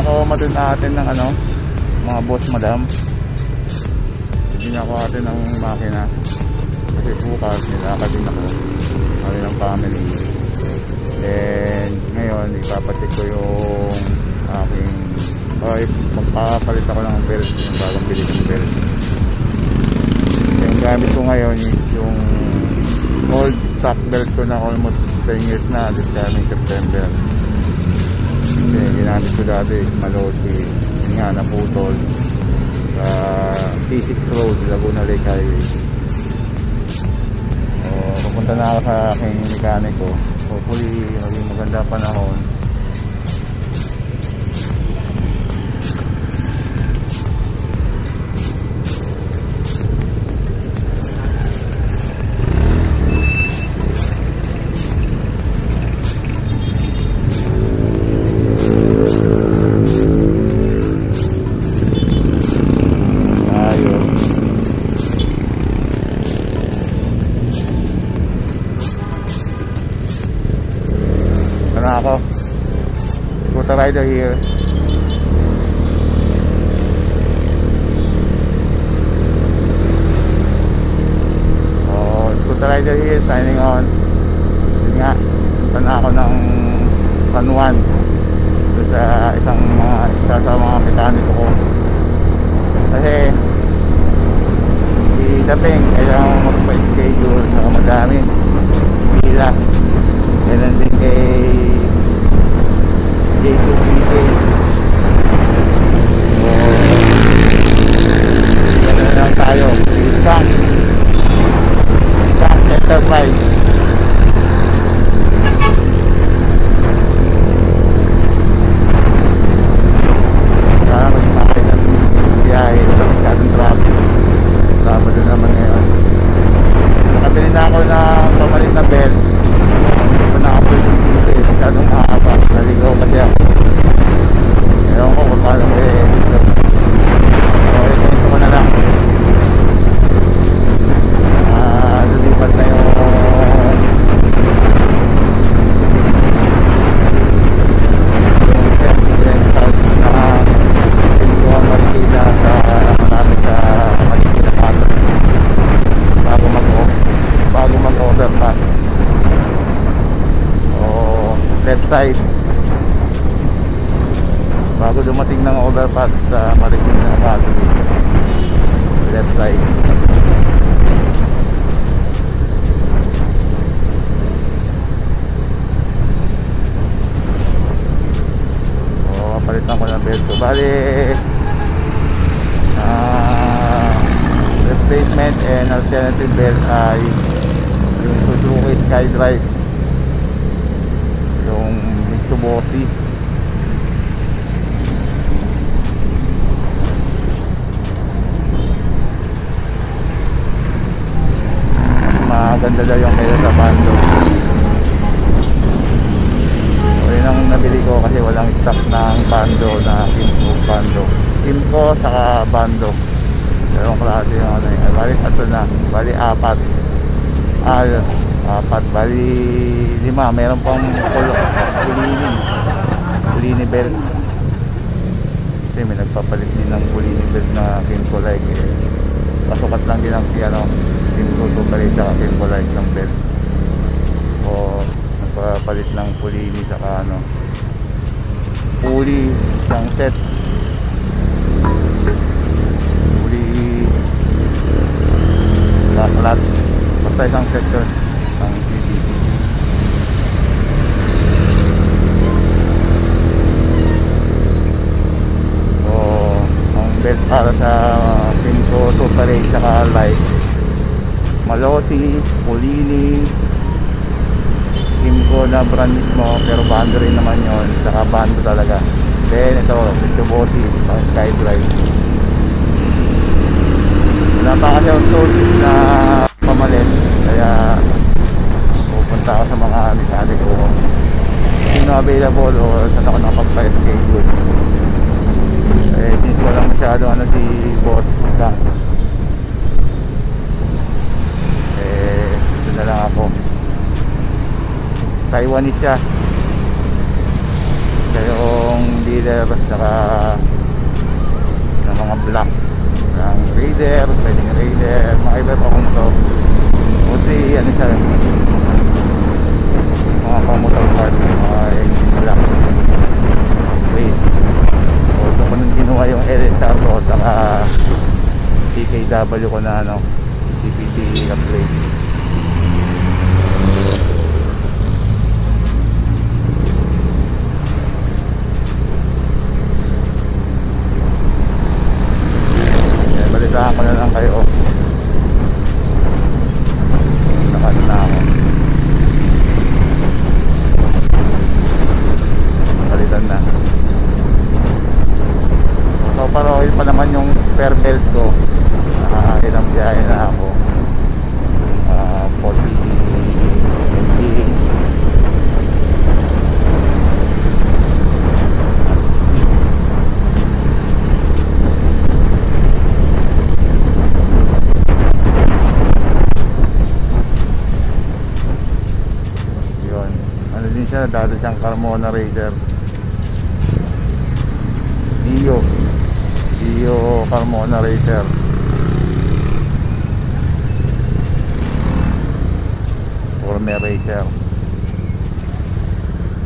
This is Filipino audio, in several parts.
ako matun-atin ng ano, mga boss madam. Hindi na ako atin ng makina. Kasi bukas nilakad din ako. Kami ng family. Then, ngayon, ipapacheck ko yung aking oh, magpapalit ako ng belt yung bagong bili ng belt yung gamit ko ngayon yung old stock belt ko na almost 10 years na this coming September kasi ginamit ko dati maloti yun. Nga naputol. Sa P6 Road Laguna Lake Highway. So pupunta na ako sa aking mekaniko. Hopefully maging maganda panahon rider here. Oh scooter rider here signing on. Yun nga punta na ako ng San sa isang mga isa sa mga mekaniko ko. Kasi dating. Kailangan magpa-schedule na madami. Pila. Ganun din kay J2PK so left side o palitan ko ng belt ko. Bali ah replacement and alternative belt ay yung Suzuki Skydrive. Yung Mitsubishi maganda daw yung kaya sa bando. So yun ang nabili ko kasi walang stock ng bando na Kimco bando. Kimco saka bando. Dalawang klase yung ano yun. Bali ato na. Bali apat. Ah apat. Bali lima. Meron pang kulo kulini. Kulini belt. Kasi may nagpapalit din ng kulini belt na Kimco like eh pasukat lang din ang ano Kimco to palit sa Kimco like ng belt. O nagpapalit ng kulini saka ano puli isang set puli lahat lahat. Basta isang set yun ang PPT so ang belt para sa Pinto Super 8 saka light Maloti, Polini Kimco na brand mismo pero bando rin naman yon saka bando talaga. Then ito Mitsubishi pang Skydrive wala pa kasi ang sources na pamalit. Kaya pupunta ako sa mga mekaniko sino available o saan ako nakapag-schedule eh since walang masyado ano si boss lang eh ito na lang ako. Taiwanese siya. Siya yung di dealer saka ng mga black. Ng Raider, pwedeng Raider mga iba pa kung to buti ano siya mga pamotor part ay black. Wait ginawa yung LSR ko saka TKW ko na ano plate Kaya balitaan ko na lang kayo siya dati siyang Carmona Raider. Dio Dio Carmona Raider. Former Raider.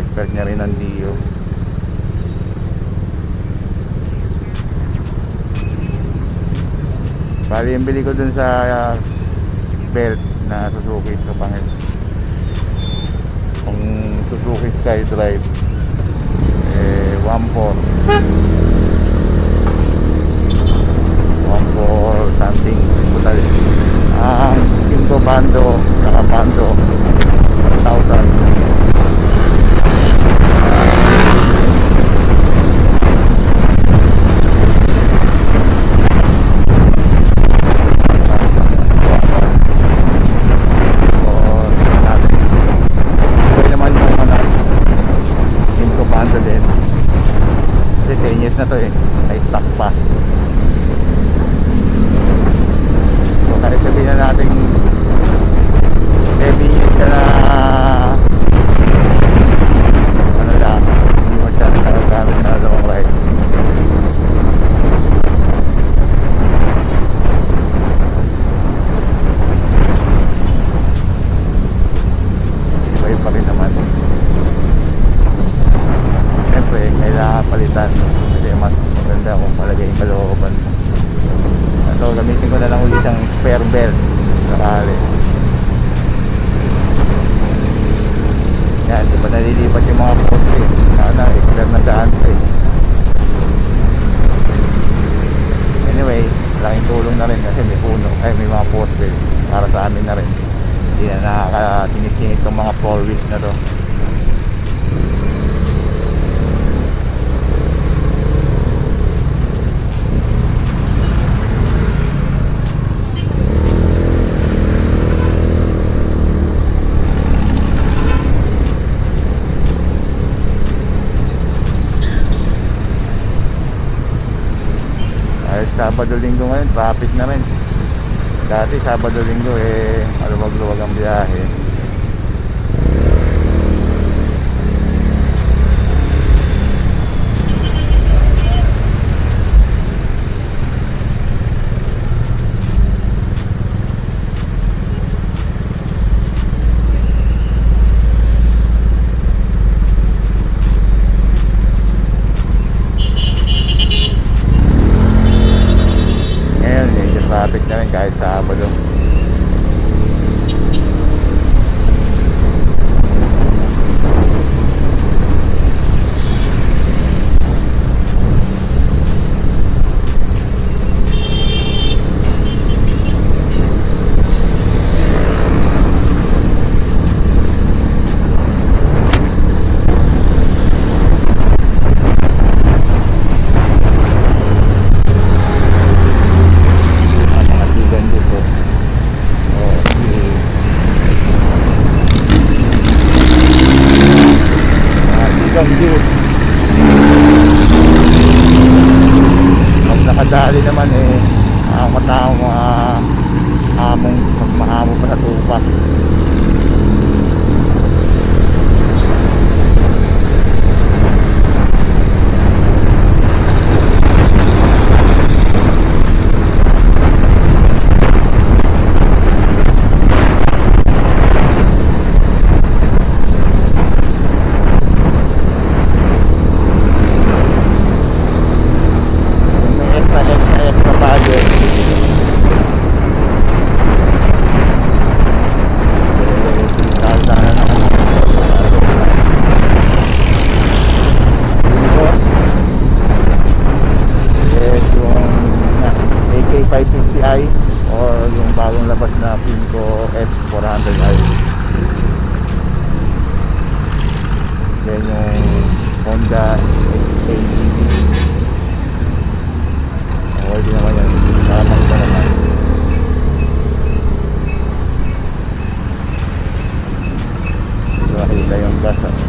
Expert niya rin ang Dio. Bali yung bili ko dun sa uh, belt na Suzuki sa pangit kung Suzuki Skydrive eh 1.4 1.4 something total ang Kinto Bando saka Bando 1,000 iba Ay, Sabado Linggo ngayon, traffic na rin. Dati Sabado Linggo eh, maluwag-luwag ang biyahe. Eh, ang matao mga hamong, pag mahamo pa sa tupa. Gleichfalls.